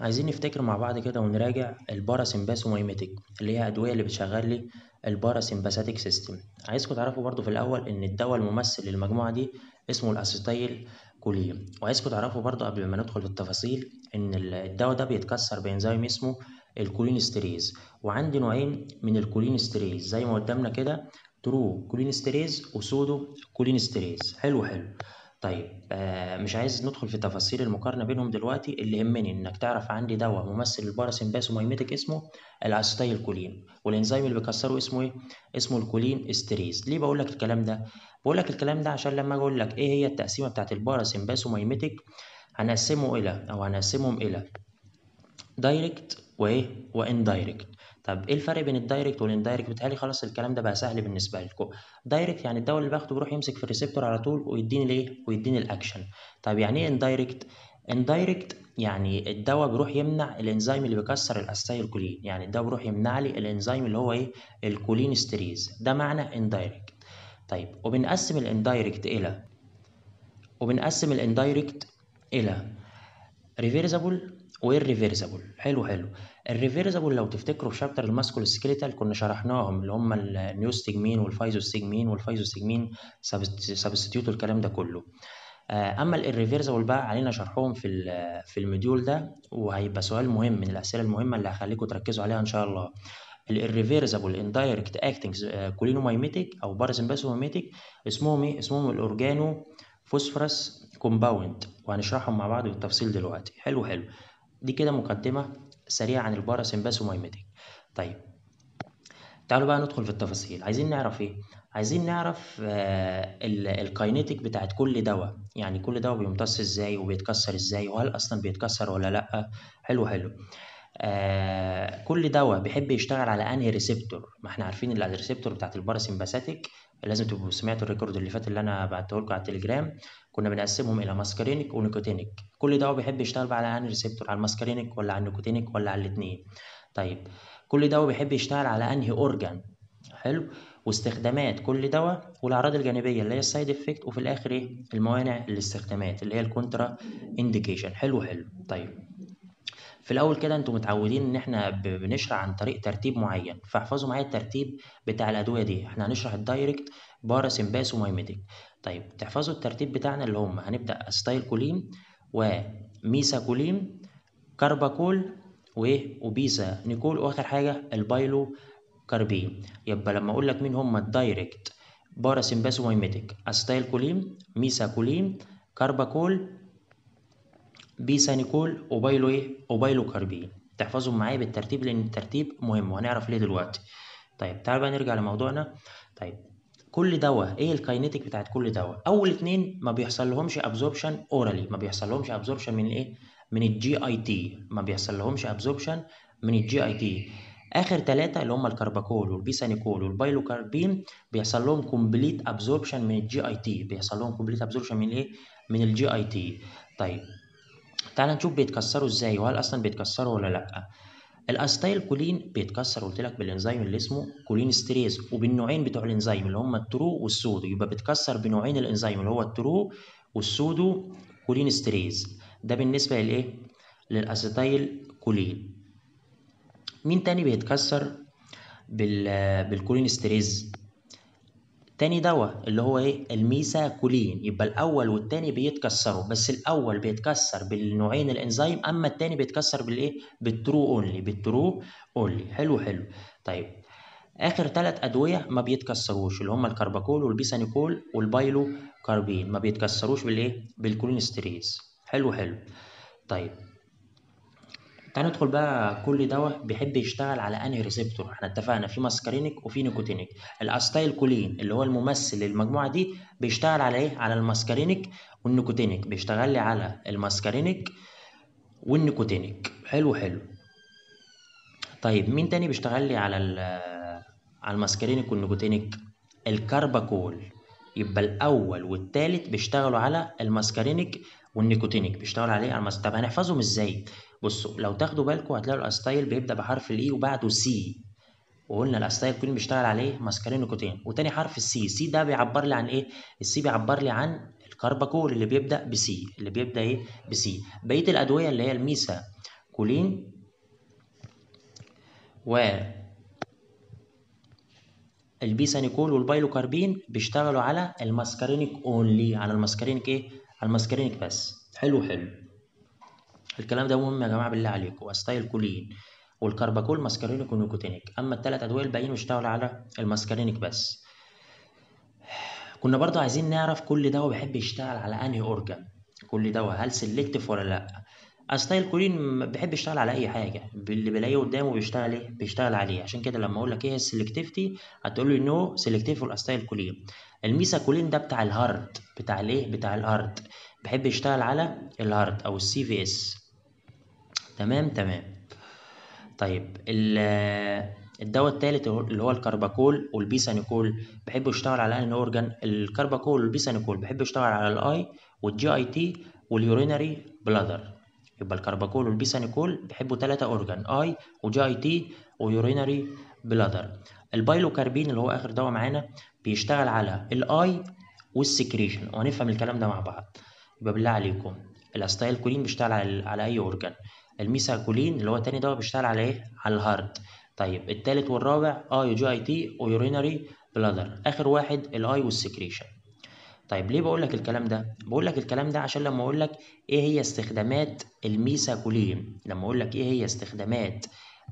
عايزين نفتكر مع بعض كده ونراجع ال parasympathomimetic اللي هي أدوية اللي بتشغل لي ال parasympathetic system. عايزكم تعرفوا برضو في الأول إن الدواء الممثل للمجموعة دي اسمه ال acetylcholine وعايزكم تعرفوا برضو قبل ما ندخل في التفاصيل إن الدواء ده بيتكسر بإنزيم اسمه ال cholinesterase. وعندي نوعين من ال cholinesterase زي ما قدامنا كده true cholinesterase و pseudo cholinesterase حلو حلو. طيب آه مش عايز ندخل في تفاصيل المقارنة بينهم دلوقتي اللي يهمني إنك تعرف عندي دواء ممثل ال parasympathomimetic اسمه ال acetylcholine والإنزيم اللي بيكسره اسمه إيه؟ اسمه ال cholinesterase ليه بقول لك الكلام ده؟ بقول لك الكلام ده عشان لما أقول لك إيه هي التقسيمة بتاعت ال parasympathomimetic هنقسمه إلى أو هنقسمهم إلى direct وإيه؟ و indirect طب إيه الفرق بين ال direct وال indirect بتهيألي خلاص الكلام ده بقى سهل بالنسبة لكم. direct يعني الدواء اللي باخده بيروح يمسك في ال receptor على طول ويديني الايه ويديني الاكشن طب يعني إيه indirect indirect يعني الدواء بيروح يمنع الإنزيم اللي بيكسر ال acetylcholine يعني الدواء بيروح يمنع لي الإنزيم اللي هو إيه؟ ال cholinesterase ده معنى indirect طيب وبنقسم ال indirect إلى وبنقسم ال indirect إلى reversible و irreversible حلو حلو. ال reversible لو تفتكروا في chapter ال musculoskeletal كنا شرحناهم اللي هم ال neostigmine وال physostigmine وال physostigmine substitute والكلام ده كله. أما ال reversible بقى علينا شرحهم في في ال module ده وهيبقى سؤال مهم من الأسئلة المهمة اللي هخليكم تركزوا عليها إن شاء الله. ال reversible indirect acting cholinomimetic أو parasympathomimetic اسمهم إيه؟ اسمهم ال organophosphorus compound وهنشرحهم مع بعض بالتفصيل دلوقتي. حلو حلو. دي كده مقدمة سريعة عن ال parasympathomimetic طيب تعالوا بقى ندخل في التفاصيل. عايزين نعرف إيه؟ عايزين نعرف آه ال kinetic بتاعت كل دواء. يعني كل دواء بيمتص إزاي وبيتكسر إزاي؟ وهل أصلا بيتكسر ولا لأ؟ حلو حلو. آه كل دواء بيحب يشتغل على أنهي receptor ما إحنا عارفين ال receptor بتاعت ال parasympathetic لازم تبقوا سمعتوا ال record اللي فات اللي أنا بعته لكم على التليجرام. كنا بنقسمهم إلى muscarinic و nicotinic. كل دواء بيحب يشتغل على أنهي receptor على ال muscarinic ولا على ال nicotinic ولا على الاثنين طيب كل دواء بيحب يشتغل على أنهي organ؟ حلو. واستخدامات كل دواء والأعراض الجانبية اللي هي ال side effect وفي الآخر إيه؟ الموانع الاستخدامات اللي هي ال contraindication حلو حلو. طيب. في الأول كده أنتوا متعودين إن إحنا بنشرح عن طريق ترتيب معين فاحفظوا معايا الترتيب بتاع الأدوية دي. إحنا هنشرح ال direct parasympathomimetic طيب تحفظوا الترتيب بتاعنا اللي هم هنبدأ acetylcholine و methacholine carbachol وايه و bethanechol واخر حاجة ال pilocarpine. يبقى لما أقول لك مين هم ال direct parasympathomimetic acetylcholine methacholine carbachol bethanechol و pilo إيه؟ و pilocarpine. تحفظهم معايا بالترتيب لأن الترتيب مهم وهنعرف ليه دلوقتي. طيب تعال بقى نرجع لموضوعنا. طيب كل دواء إيه ال kinetic بتاعت كل دواء؟ أول اتنين ما بيحصل لهمش absorption orally ما بيحصل لهمش absorption من إيه؟ من ال GIT ما بيحصل لهمش absorption من ال GIT آخر ثلاثة اللي هم ال carbachol وال bethanechol وال pilocarpine بيحصل لهم complete absorption من ال GIT بيحصل لهم complete absorption من إيه؟ من ال GIT طيب تعال نشوف بيتكسروا إزاي وهل أصلا بيتكسروا ولا لأ. ال acetylcholine بيتكسر قلت لك بالإنزيم اللي اسمه cholinesterase وبالنوعين بتوع الإنزيم اللي هم ال true وال pseudo. يبقى بيتكسر بنوعين الإنزيم اللي هو ال true وال pseudo cholinesterase. ده بالنسبة للايه لل acetylcholine. مين تاني بيتكسر بال بال cholinesterase؟ تاني دواء اللي هو إيه؟ الميسا كولين يبقى الأول والتاني بيتكسروا بس الأول بيتكسر بالنوعين الإنزيم أما التاني بيتكسر بالإيه؟ بال true only بال true only حلو حلو. طيب آخر ثلاث أدوية ما بيتكسروش اللي هم ال carbachol وال bethanechol وال pilo carpine ما بيتكسروش بالإيه؟ بال cholinesterase. حلو حلو. طيب تعال ندخل بقى كل دواء بيحب يشتغل على أنهي receptor. إحنا اتفقنا في muscarinic وفي nicotinic. ال acetylcholine اللي هو الممثل للمجموعة دي بيشتغل على إيه؟ على ال muscarinic وال nicotinic. بيشتغل لي على ال muscarinic وال nicotinic. حلو حلو. طيب مين تاني بيشتغل لي على على ال muscarinic وال nicotinic؟ ال carbachol. يبقى الأول والتالت بيشتغلوا على ال muscarinic وال nicotinic. بيشتغلوا عليه على ال mus... طب هنحفظهم إزاي؟ بصوا لو تاخدوا بالكم هتلاقوا ال acetyl بيبدأ بحرف ال A وبعده C وقلنا ال acetylcholine بيشتغل عليه muscarinic nicotinic وتاني حرف ال C C ده بيعبر لي عن إيه؟ ال C بيعبر لي عن ال carbachol اللي بيبدأ ب C اللي بيبدأ إيه؟ ب C بقية الأدوية اللي هي ال metha كولين و ال bethanechol وال pilocarpine بيشتغلوا على ال muscarinic only على ال muscarinic إيه؟ على ال muscarinic بس. حلو حلو. الكلام ده مهم يا جماعة بالله عليكم. acetylcholine وال carbachol muscarinic و nicotinic أما الثلاث أدوية الباقيين بيشتغلوا على ال muscarinic بس. كنا برضو عايزين نعرف كل دواء بيحب يشتغل على أنهي organ. كل دواء هل selective ولا لأ. acetylcholine بيحب يشتغل على أي حاجة. اللي بيلاقيه قدامه بيشتغل إيه؟ بيشتغل عليه. عشان كده لما أقول لك إيه ال selectivity هتقول لي no selective وال acetylcholine. الميسا كولين ده بتاع ال heart. بتاع الإيه؟ بتاع ال heart. بيحب يشتغل على الهارت أو ال CVS. تمام تمام. طيب الدواء الثالث اللي هو ال carbachol وال bethanechol بيحبوا يشتغل على أنهي organ ال carbachol وال bethanechol بيحبوا يشتغل على ال eye وال GIT وال urinary bladder يبقى ال carbachol وال bethanechol بيحبوا ثلاثة organ eye و GIT و urinary bladder ال pilocarpine اللي هو آخر دواء معانا بيشتغل على ال eye وال secretion. وهنفهم الكلام ده مع بعض. يبقى بالله عليكم. ال acetylcholine بيشتغل على, على أي organ. الميساكولين اللي هو تاني دواء بيشتغل على إيه على ال heart. طيب التالت والرابع eye و GIT و urinary bladder آخر واحد ال eye وال secretion طيب ليه بقول لك الكلام ده؟ بقول لك الكلام ده عشان لما أقول لك إيه هي استخدامات الميساكولين لما أقول لك إيه هي استخدامات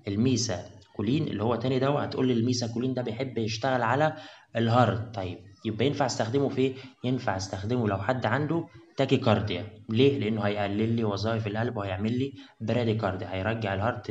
الميساكولين اللي هو تاني دواء هتقول لي الميساكولين ده بيحب يشتغل على ال heart. طيب يبقى ينفع أستخدمه في إيه؟ ينفع أستخدمه لو حد عنده tachycardia ليه؟ لأنه هيقلل لي وظائف القلب وهيعمل لي bradycardia هيرجع ال heart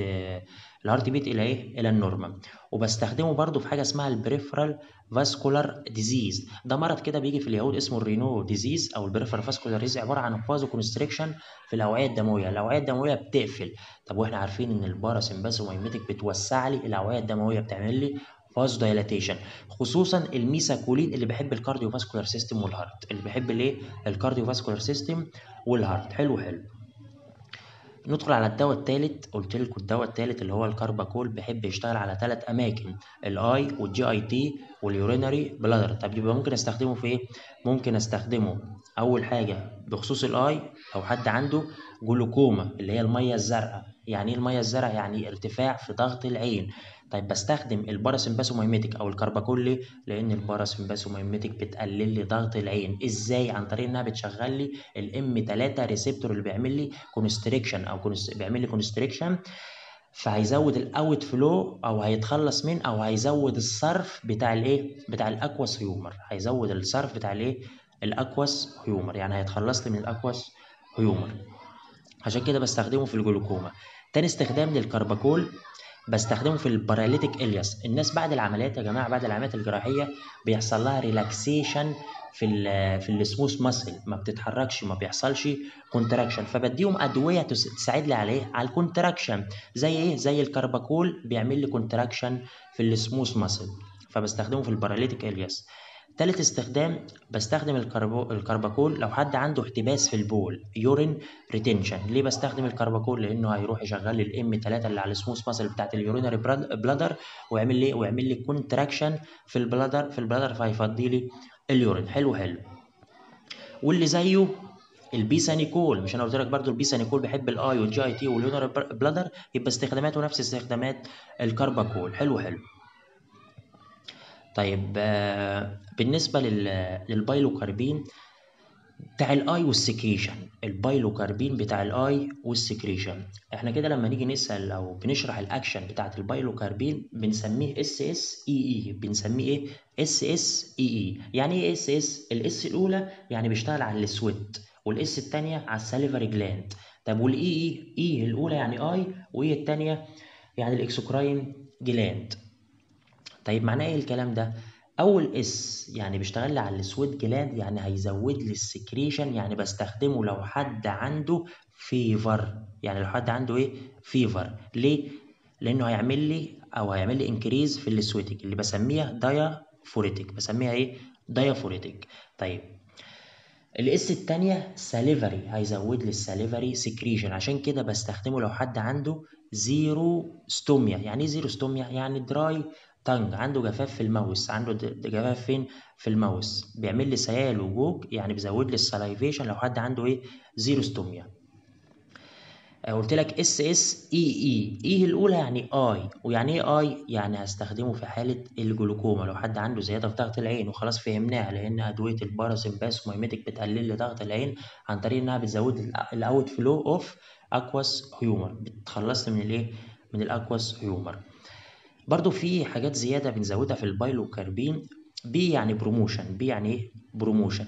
ال heart beat إلى إيه؟ إلى ال normal. وبستخدمه برضو في حاجة اسمها ال peripheral vascular disease ده مرض كده بيجي في اليهود اسمه ال Raynaud disease أو ال peripheral vascular disease عبارة عن vasoconstriction في الأوعية الدموية. الأوعية الدموية بتقفل. طب وإحنا عارفين إن ال parasympathomimetic بتوسع لي. الأوعية الدموية بتعمل لي vasodilatation خصوصا الميساكولين اللي بيحب ال cardiovascular system وال heart. اللي بيحب الايه ال cardiovascular system وال heart. حلو حلو. ندخل على الدواء الثالث قلت لكم الدواء الثالث اللي هو ال carbachol بيحب يشتغل على ثلاث أماكن ال eye وال GIT وال urinary bladder. طب يبقى ممكن أستخدمه في إيه؟ ممكن أستخدمه أول حاجة بخصوص ال eye لو حد عنده جلوكوما اللي هي المية الزرقاء. يعني إيه المية الزرقاء؟ يعني ارتفاع في ضغط العين. طيب بستخدم ال parasympathomimetic أو ال carbachol ليه؟ لأن ال parasympathomimetic بتقلل لي ضغط العين. إزاي؟ عن طريق إنها بتشغل لي ال M 3 receptor اللي بيعمل لي constriction أو. بيعمل لي constriction فهيزود ال outflow أو هيتخلص من أو هيزود الصرف بتاع الايه بتاع ال aqueous humor هيزود الصرف بتاع الايه ال aqueous humor يعني هيتخلص لي من ال aqueous humor عشان كده بستخدمه في الجلوكوما. تاني استخدام لل carbachol بستخدمه في ال paralytic ileus الناس بعد العمليات يا جماعة بعد العمليات الجراحية بيحصل لها relaxation في ال في ال smooth muscle ما بتتحركش ما بيحصلش contraction فبديهم أدوية تساعد لي على إيه على ال contraction زي إيه؟ زي ال carbachol بيعمل لي contraction في ال smooth muscle فبستخدمه في ال paralytic ileus تالت استخدام بستخدم ال carba... ال carbachol لو حد عنده احتباس في البول urine retention ليه بستخدم ال carbachol؟ لأنه هيروح يشغل لي ال M 3 اللي على ال smooth muscle بتاعت ال urinary bladder ويعمل لي ويعمل لي contraction في ال bladder في ال bladder فهيفضي لي ال urine حلو حلو. واللي زيه ال bethanechol. مش أنا قلت لك برضو ال bethanechol بيحب ال eye وال GIT وال urinary bladder يبقى استخداماته نفس استخدامات ال carbachol. حلو حلو. طيب بالنسبة لل pilocarpine بتاع ال eye وال secretion ال pilocarpine بتاع ال eye وال secretion إحنا كده لما نيجي نسأل أو بنشرح الاكشن بتاعت ال pilocarpine بنسميه SSEE بنسميه إيه SSEE يعني إيه SS ال S الأولى يعني بيشتغل على ال sweat وال S الثانية على ال salivary gland طب وال E E E الأولى يعني eye و E الثانية يعني ال exocrine gland طيب معناه إيه الكلام ده؟ أول S يعني بيشتغل لي على ال sweat gland يعني هيزود لي ال secretion يعني بستخدمه لو حد عنده fever. يعني لو حد عنده إيه؟ fever. ليه؟ لأنه هيعمل لي أو هيعمل لي increase في ال sweating اللي بسميها diaphoretic بسميها إيه؟ diaphoretic طيب. ال S التانية salivary هيزود لي ال salivary secretion عشان كده بستخدمه لو حد عنده xerostomia يعني إيه xerostomia يعني dry tongue عنده جفاف في ال mouth. عنده جفاف فين؟ في ال mouth. بيعمل لي sialogogue يعني بيزود لي ال salivation لو حد عنده إيه؟ xerostomia آه، قلت لك SSEE E الأولى يعني eye ويعني إيه eye يعني هستخدمه في حالة الجلوكوما. لو حد عنده زيادة في ضغط العين وخلاص فهمناها لأن أدوية ال parasympathomimetic بتقلل لي ضغط العين عن طريق إنها بتزود ال outflow of aqueous humor بتخلصني من الإيه؟ من ال aqueous humor برضو في حاجات زيادة بنزودها في ال pilocarpine P يعني promotion P يعني إيه؟ promotion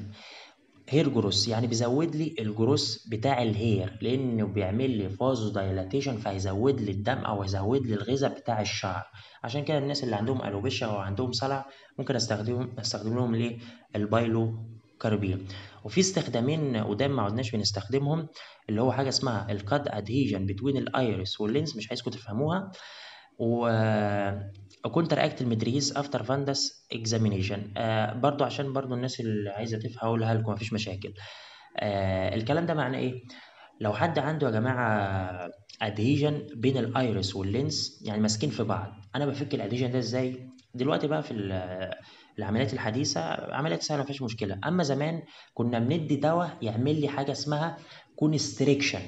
hair growth يعني بيزود لي الجروس بتاع ال hair لأنه بيعمل لي vasodilatation فهيزود لي الدم أو هيزود لي الغذاء بتاع الشعر. عشان كده الناس اللي عندهم alopecia أو عندهم صلع ممكن أستخدمهم استخدم لهم ليه؟ ال pilocarpine وفي استخدامين قدام ما عدناش بنستخدمهم اللي هو حاجة اسمها ال cut adhesion between ال iris وال lens مش عايزكم تفهموها. و counteract ال mydriasis after fundus examination برضو عشان برضو الناس اللي عايزة تفهم هقولها لكم مفيش مشاكل. آه الكلام ده معناه إيه؟ لو حد عنده يا جماعة adhesion بين ال iris وال lens يعني ماسكين في بعض. أنا بفك ال adhesion ده إزاي؟ دلوقتي بقى في العمليات الحديثة عمليات سهلة مفيش مشكلة. أما زمان كنا بندي دواء يعمل لي حاجة اسمها constriction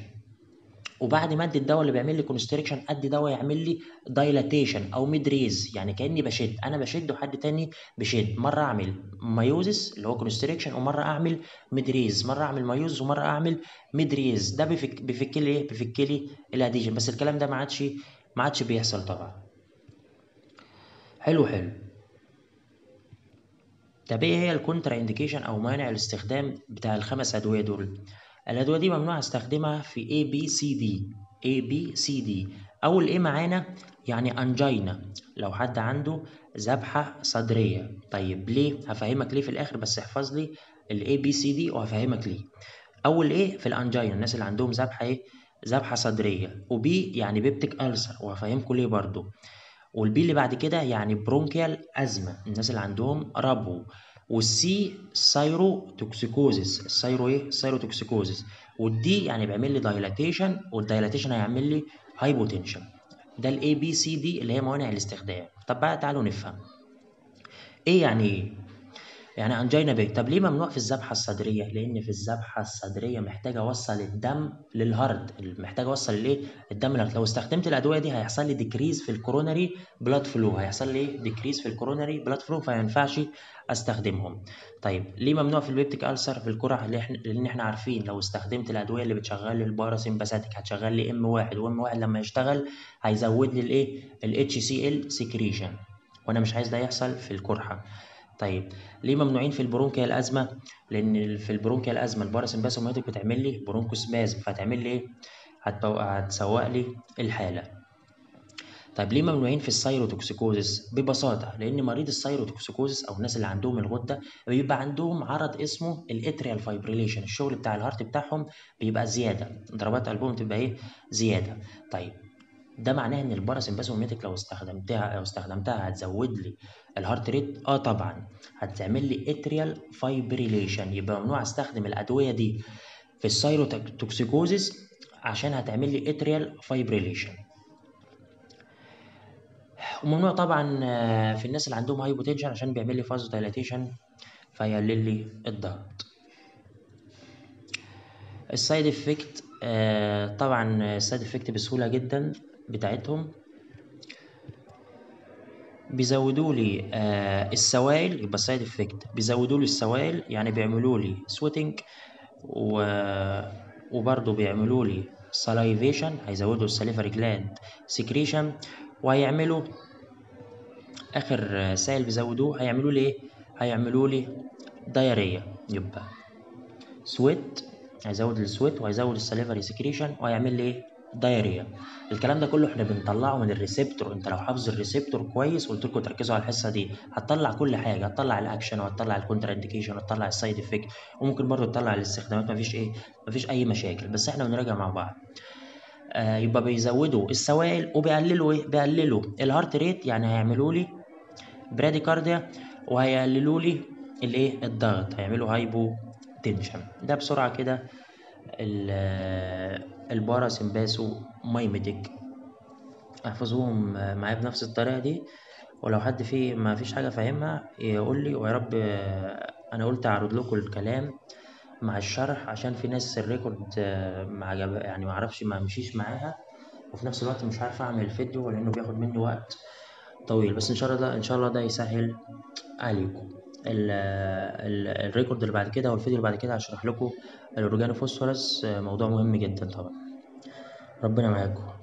وبعد ما ادي الدواء اللي بيعمل لي constriction ادي دواء يعمل لي dilatation أو mydriasis يعني كأني بشد. أنا بشد وحد تاني بشد. مرة أعمل miosis اللي هو constriction ومرة أعمل mydriasis مرة أعمل miosis ومرة أعمل mydriasis ده بيفك بيفك لي إيه؟ بيفك لي ال adhesion بس الكلام ده ما عادش ما عادش بيحصل طبعا. حلو حلو. طب إيه هي ال contraindication أو مانع الاستخدام بتاع الخمس أدوية دول؟ الأدوية دي ممنوع أستخدمها في A B C D A B C D. أول A معانا يعني angina لو حد عنده ذبحة صدرية. طيب ليه؟ هفهمك ليه في الآخر بس احفظ لي ال A B C D وهفهمك ليه. أول A في ال angina الناس اللي عندهم ذبحة إيه؟ ذبحة صدرية. و B يعني peptic ulcer وهفهمكم ليه برضو. وال B اللي بعد كده يعني bronchial asthma الناس اللي عندهم ربو. وال C thyrotoxicosis ال thyro إيه؟ thyrotoxicosis وال D يعني بيعمل لي dilatation وال dilatation هيعمل لي hypotension ده ال ABCD اللي هي موانع الاستخدام. طب بقى تعالوا نفهم. إيه يعني إيه؟ يعني angina بي طب ليه ممنوع في الذبحة الصدرية؟ لأن في الذبحة الصدرية محتاج اوصل الدم لل heart محتاج اوصل الايه الدم لل heart. لو استخدمت الأدوية دي هيحصل لي decrease في ال coronary blood flow هيحصل لي decrease في ال coronary blood flow فما ينفعش أستخدمهم. طيب ليه ممنوع في ال peptic ulcer في إحنا لأن إحنا عارفين لو استخدمت الأدوية اللي بتشغل لي ال parasympathetic هتشغل لي M واحد و M واحد لما يشتغل هيزود لي الإيه؟ ال HCl secretion وأنا مش عايز ده يحصل في القرحه طيب ليه ممنوعين في ال bronchial asthma؟ لأن في ال bronchial asthma ال parasympathomimetic بتعمل لي bronchospasm فهتعمل لي إيه؟ هتسوء لي الحالة. طيب ليه ممنوعين في ال thyrotoxicosis ببساطة لأن مريض ال thyrotoxicosis أو الناس اللي عندهم الغدة بيبقى عندهم عرض اسمه ال atrial fibrillation. الشغل بتاع ال heart بتاعهم بيبقى زيادة ضربات قلبهم تبقى إيه؟ زيادة. طيب ده معناه إن ال parasympathomimetic لو استخدمتها لو استخدمتها هتزود لي ال heart rate؟ آه طبعا. هتعمل لي atrial fibrillation يبقى ممنوع أستخدم الأدوية دي في ال thyrotoxicosis عشان هتعمل لي atrial fibrillation وممنوع طبعا في الناس اللي عندهم hypotension عشان بيعمل لي vasodilatation فيقلل لي الضغط. ال side effect طبعا ال side effect بسهولة جدا بتاعتهم. بيزودوا لي السوائل يبقى ال side effect بيزودوا لي السوائل يعني بيعملوا لي sweating و... وبرضه بيعملوا لي salivation هيزودوا ال salivary gland secretion وهيعملوا آخر سائل بيزودوه هيعملوا لي إيه؟ هيعملوا لي diarrhea يبقى sweat هيزود ال sweat وهيزود ال salivary secretion وهيعمل لي إيه؟ diarrhea. الكلام ده كله إحنا بنطلعه من ال receptor. انت لو حافظ ال receptor كويس قلت لكم تركزوا على الحصة دي هتطلع كل حاجة. هتطلع الأكشن وهتطلع ال contraindication وهتطلع ال side effect وممكن برضه تطلع الاستخدامات. مفيش إيه مفيش أي مشاكل. بس إحنا بنراجع مع بعض. آه يبقى بيزودوا السوائل وبيقللوا إيه؟ بيقللوا ال heart rate يعني هيعملوا لي bradycardia وهيقللوا لي الإيه؟ الضغط. هيعملوا hypotension ده بسرعة كده ال parasympathomimetic احفظوهم معايا بنفس الطريقة دي. ولو حد فيه ما فيش حاجة فاهمها يقول لي ويا رب أنا قلت أعرض لكم الكلام مع الشرح عشان في ناس ال record آه، ما عجب يعني ما أعرفش ما مشيش معاها. وفي نفس الوقت مش عارف أعمل فيديو لأنه بياخد مني وقت طويل. بس إن شاء الله ده إن شاء الله ده يسهل عليكم. ال record اللي بعد كده والفيديو اللي بعد كده هشرح لكم. ال organophosphorus موضوع مهم جدا طبعا. ربنا معاكم.